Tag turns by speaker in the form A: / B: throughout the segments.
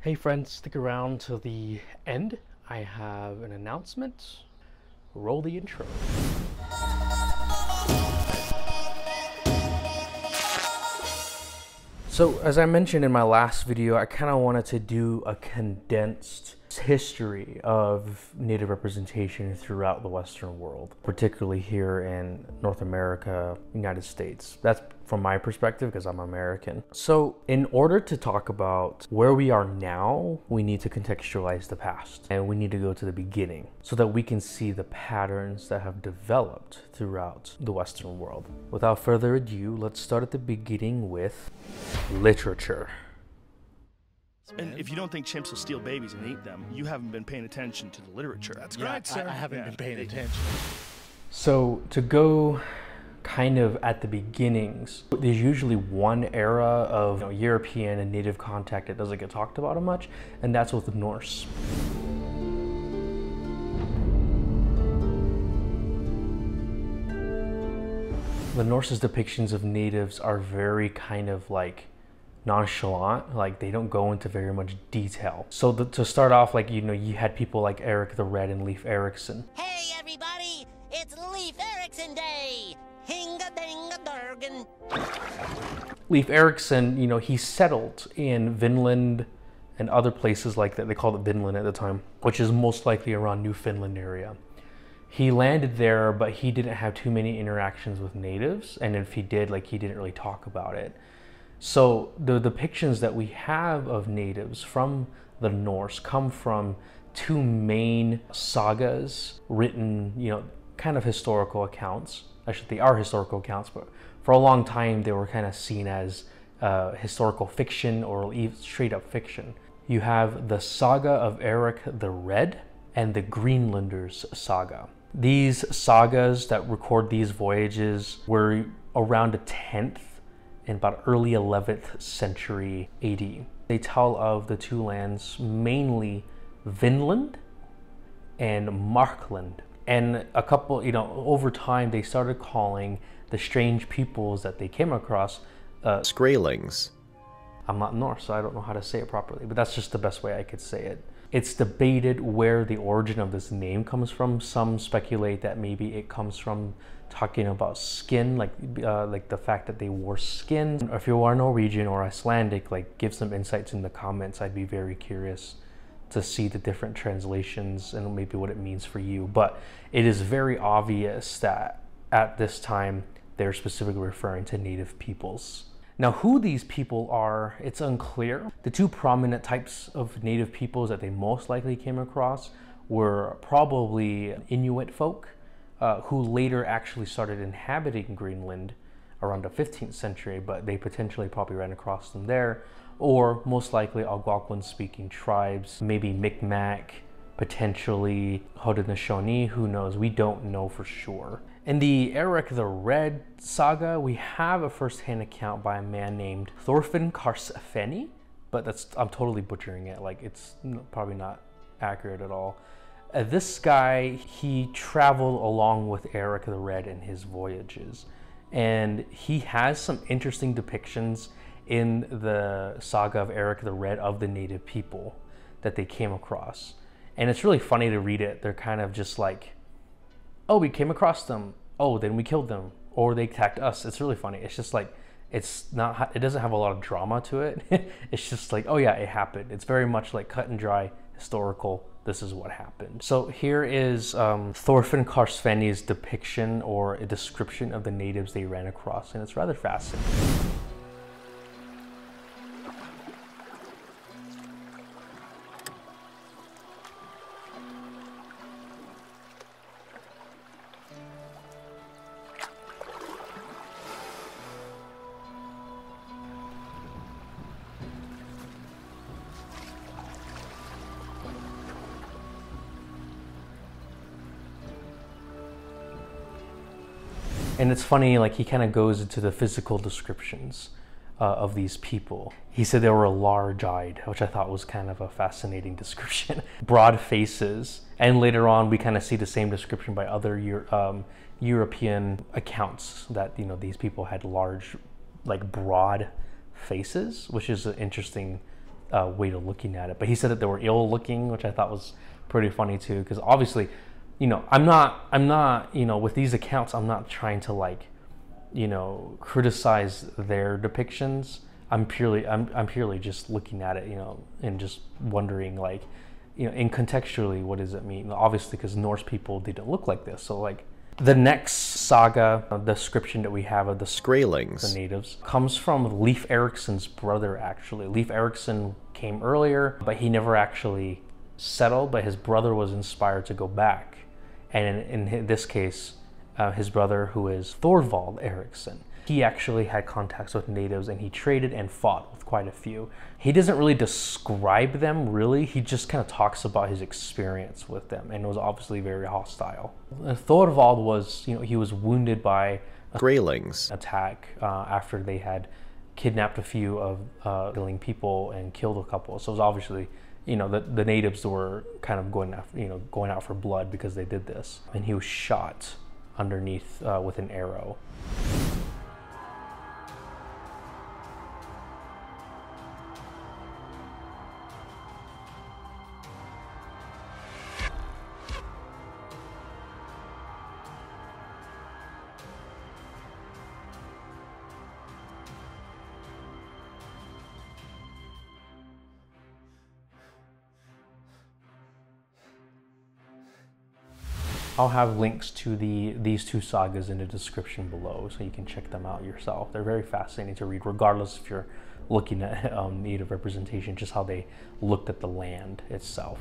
A: Hey friends, stick around till the end. I have an announcement. Roll the intro. So, as I mentioned in my last video, I kind of wanted to do a condensed history of Native representation throughout the Western world, particularly here in North America, United States. That's from my perspective because I'm American. So, in order to talk about where we are now, we need to contextualize the past and we need to go to the beginning so that we can see the patterns that have developed throughout the Western world. Without further ado, let's start at the beginning with literature.
B: And if you don't think chimps will steal babies and eat them, you haven't been paying attention to the literature. That's
C: Yeah,
B: right, sir.
C: I, I haven't
B: Yeah.
C: been paying attention.
A: So to go kind of at the beginnings, there's usually one era of you know, European and native contact that doesn't get talked about much, and that's with the Norse. The Norse's depictions of natives are very kind of like nonchalant like they don't go into very much detail so the, to start off like you know you had people like eric the red and leif erikson
D: Hey everybody, it's Leif Erikson Day! Hinga dinga durgan.
A: Leif Erikson, you know, he settled in Vinland and other places like that. They called it Vinland at the time, which is most likely around Newfoundland area. He landed there, but he didn't have too many interactions with natives, and if he did, like he didn't really talk about it. So the depictions that we have of natives from the Norse come from two main sagas written, you know, kind of historical accounts. Actually, they are historical accounts, but for a long time they were kind of seen as uh, historical fiction or straight up fiction. You have the saga of Eric the Red and the Greenlanders saga. These sagas that record these voyages were around a 10th in about early 11th century AD. They tell of the two lands mainly Vinland and Markland. And a couple, you know, over time they started calling the strange peoples that they came across. Uh,
E: Skraelings.
A: I'm not Norse, so I don't know how to say it properly, but that's just the best way I could say it. It's debated where the origin of this name comes from. Some speculate that maybe it comes from talking about skin, like uh, like the fact that they wore skin. If you are Norwegian or Icelandic, like give some insights in the comments. I'd be very curious to see the different translations and maybe what it means for you. But it is very obvious that at this time they're specifically referring to native peoples. Now, who these people are, it's unclear. The two prominent types of native peoples that they most likely came across were probably Inuit folk, uh, who later actually started inhabiting Greenland around the 15th century, but they potentially probably ran across them there, or most likely Algonquin speaking tribes, maybe Micmac, potentially Haudenosaunee, who knows? We don't know for sure. In the Eric the Red saga, we have a first-hand account by a man named Thorfinn Karsfeni, but that's I'm totally butchering it. Like it's probably not accurate at all. Uh, this guy, he traveled along with Eric the Red in his voyages, and he has some interesting depictions in the saga of Eric the Red of the native people that they came across. And it's really funny to read it. They're kind of just like, oh, we came across them. Oh, then we killed them, or they attacked us. It's really funny. It's just like, it's not. It doesn't have a lot of drama to it. it's just like, oh yeah, it happened. It's very much like cut and dry historical. This is what happened. So here is um, Thorfinn Karsfeni's depiction or a description of the natives they ran across, and it's rather fascinating. And it's funny, like he kind of goes into the physical descriptions uh, of these people. He said they were large-eyed, which I thought was kind of a fascinating description. Broad faces, and later on we kind of see the same description by other um, European accounts that you know these people had large, like broad faces, which is an interesting uh, way to looking at it. But he said that they were ill looking, which I thought was pretty funny too, because obviously, you know, I'm not, I'm not, you know, with these accounts, I'm not trying to like, you know, criticize their depictions. I'm purely, I'm, I'm purely just looking at it, you know, and just wondering like, you know, in contextually, what does it mean? Obviously, because Norse people didn't look like this, so like the next saga uh, description that we have of the
C: Skraelings.
A: the natives comes from Leif Erikson's brother actually. Leif Erikson came earlier, but he never actually settled, but his brother was inspired to go back. And in, in this case, uh, his brother, who is Thorvald Eriksson, he actually had contacts with natives and he traded and fought with quite a few. He doesn't really describe them really, he just kind of talks about his experience with them and it was obviously very hostile. Uh, Thorvald was, you know, he was wounded by
C: Skraelings.
A: attack uh, after they had kidnapped a few of uh, killing people and killed a couple. So it was obviously, you know, the, the natives were kind of going after, you know, going out for blood because they did this. And he was shot underneath uh, with an arrow. I'll have links to the these two sagas in the description below, so you can check them out yourself. They're very fascinating to read, regardless if you're looking at um, native representation, just how they looked at the land itself.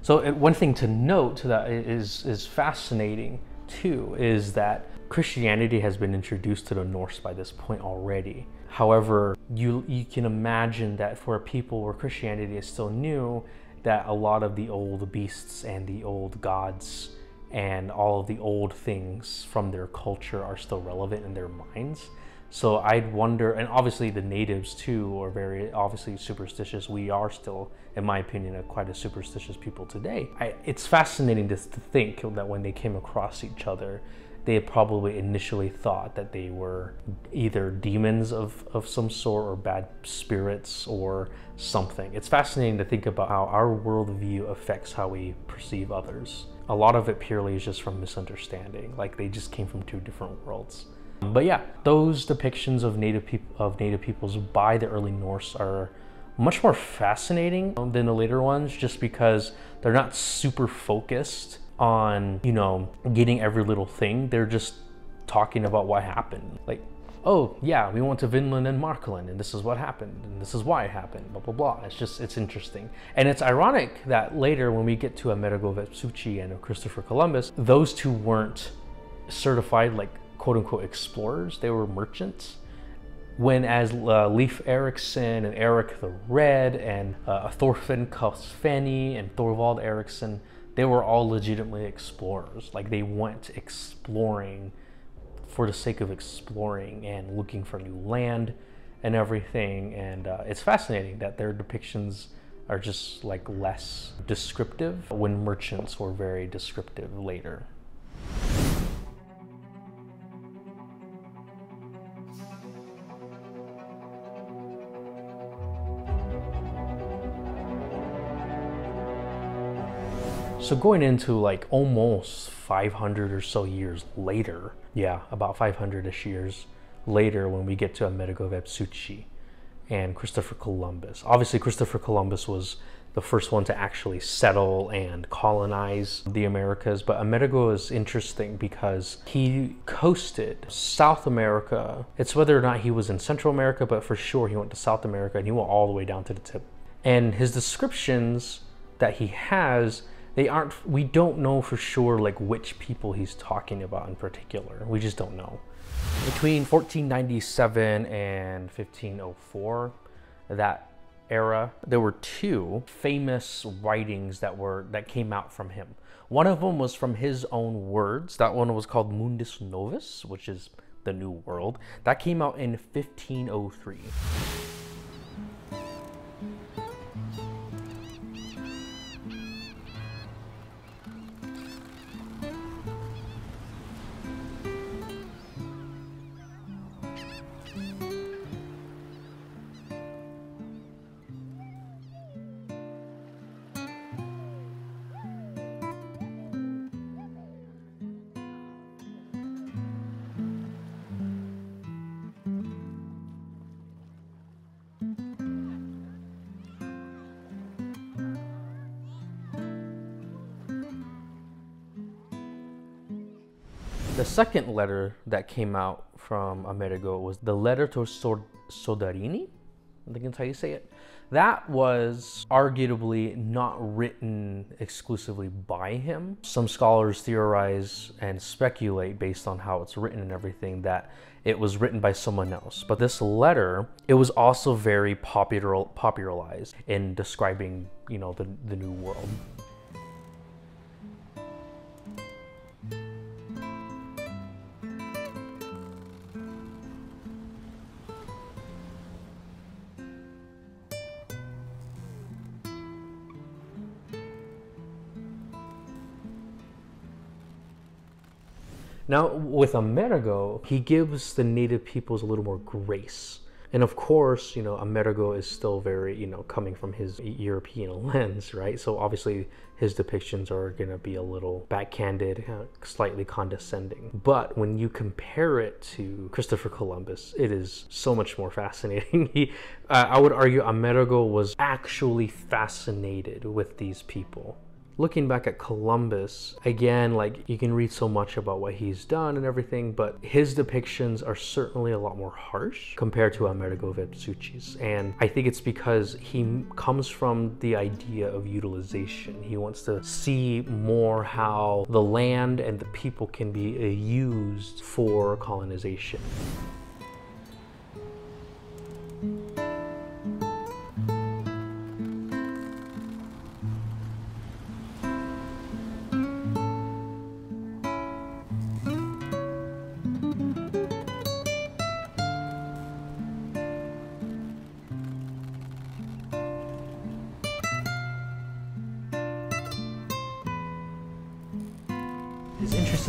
A: So uh, one thing to note that is is fascinating too is that Christianity has been introduced to the Norse by this point already. However, you you can imagine that for a people where Christianity is still new, that a lot of the old beasts and the old gods and all of the old things from their culture are still relevant in their minds. So I'd wonder, and obviously the natives too are very obviously superstitious. We are still, in my opinion, a quite a superstitious people today. I, it's fascinating to, to think that when they came across each other, they probably initially thought that they were either demons of, of some sort or bad spirits or something. It's fascinating to think about how our worldview affects how we perceive others. A lot of it purely is just from misunderstanding, like they just came from two different worlds. But yeah, those depictions of native peop- of native peoples by the early Norse are much more fascinating than the later ones, just because they're not super focused on you know getting every little thing. They're just talking about what happened. Like, oh yeah, we went to Vinland and Markland, and this is what happened, and this is why it happened. Blah blah blah. It's just it's interesting, and it's ironic that later when we get to Amerigo Vespucci and Christopher Columbus, those two weren't certified like quote unquote explorers. They were merchants. When as uh, Leif Erikson and Eric the Red and uh, Thorfinn Kosfeni and Thorvald Eriksson, they were all legitimately explorers. Like they went exploring for the sake of exploring and looking for new land and everything. And uh, it's fascinating that their depictions are just like less descriptive when merchants were very descriptive later. So going into like almost 500 or so years later, yeah, about 500ish years later when we get to Amerigo Vespucci and Christopher Columbus. Obviously Christopher Columbus was the first one to actually settle and colonize the Americas, but Amerigo is interesting because he coasted South America. It's whether or not he was in Central America, but for sure he went to South America and he went all the way down to the tip. And his descriptions that he has they aren't we don't know for sure like which people he's talking about in particular. We just don't know. Between 1497 and 1504 that era there were two famous writings that were that came out from him. One of them was from his own words. That one was called mundus novus which is the new world. That came out in 1503 The second letter that came out from Amerigo was the letter to Sod- Soderini. I think that's how you say it. That was arguably not written exclusively by him. Some scholars theorize and speculate based on how it's written and everything that it was written by someone else. But this letter, it was also very popular popularized in describing, you know, the, the new world. Now, with Amerigo, he gives the native peoples a little more grace. And of course, you know, Amerigo is still very, you know, coming from his European lens, right? So obviously his depictions are going to be a little backhanded, uh, slightly condescending. But when you compare it to Christopher Columbus, it is so much more fascinating. he, uh, I would argue Amerigo was actually fascinated with these people looking back at Columbus, again, like you can read so much about what he's done and everything, but his depictions are certainly a lot more harsh compared to Amerigo Vespucci's. And I think it's because he comes from the idea of utilization. He wants to see more how the land and the people can be uh, used for colonization.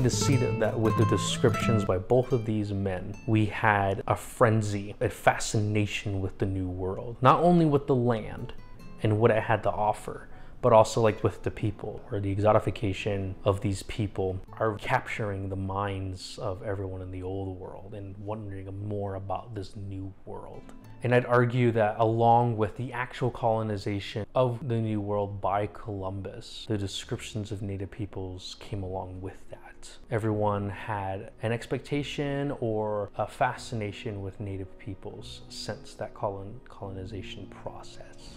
A: Interesting to see that, that with the descriptions by both of these men, we had a frenzy, a fascination with the new world. Not only with the land and what it had to offer, but also like with the people, where the exotification of these people are capturing the minds of everyone in the old world and wondering more about this new world. And I'd argue that along with the actual colonization of the New World by Columbus, the descriptions of Native peoples came along with that. Everyone had an expectation or a fascination with Native peoples since that colon- colonization process.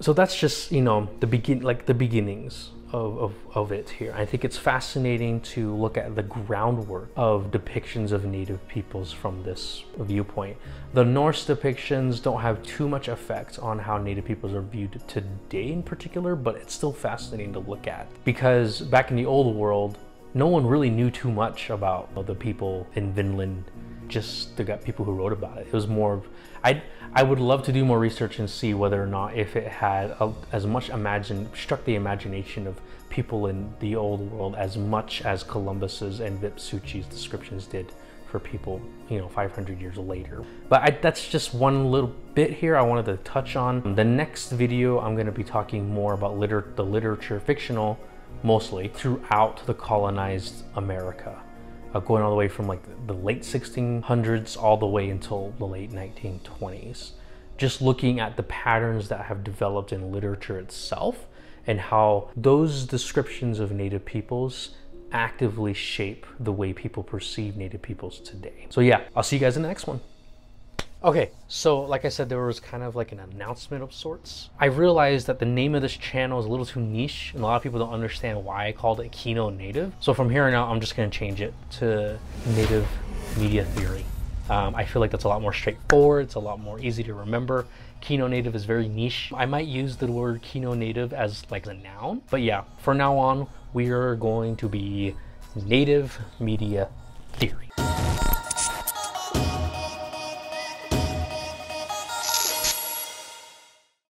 A: So that's just, you know, the begin like the beginnings of, of, of it here. I think it's fascinating to look at the groundwork of depictions of native peoples from this viewpoint. The Norse depictions don't have too much effect on how native peoples are viewed today in particular, but it's still fascinating to look at because back in the old world, no one really knew too much about the people in Vinland just the people who wrote about it. It was more of, I I would love to do more research and see whether or not if it had a, as much imagine struck the imagination of people in the old world as much as Columbus's and Vespucci's descriptions did for people, you know, 500 years later. But I, that's just one little bit here I wanted to touch on. The next video, I'm going to be talking more about liter- the literature, fictional mostly, throughout the colonized America uh, going all the way from like the late 1600s all the way until the late 1920s. Just looking at the patterns that have developed in literature itself and how those descriptions of Native peoples actively shape the way people perceive Native peoples today. So, yeah, I'll see you guys in the next one. Okay, so like I said, there was kind of like an announcement of sorts. I realized that the name of this channel is a little too niche, and a lot of people don't understand why I called it Kino Native. So from here on out, I'm just gonna change it to Native Media Theory. Um, I feel like that's a lot more straightforward, it's a lot more easy to remember. Kino Native is very niche. I might use the word Kino Native as like a noun, but yeah, for now on, we are going to be Native Media Theory.